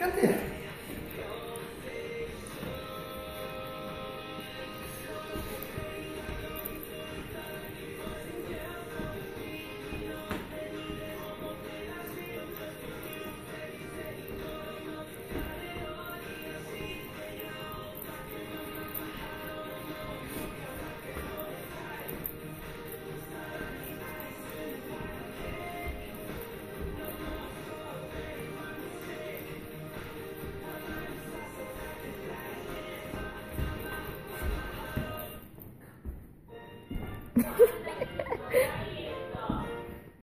Cadê?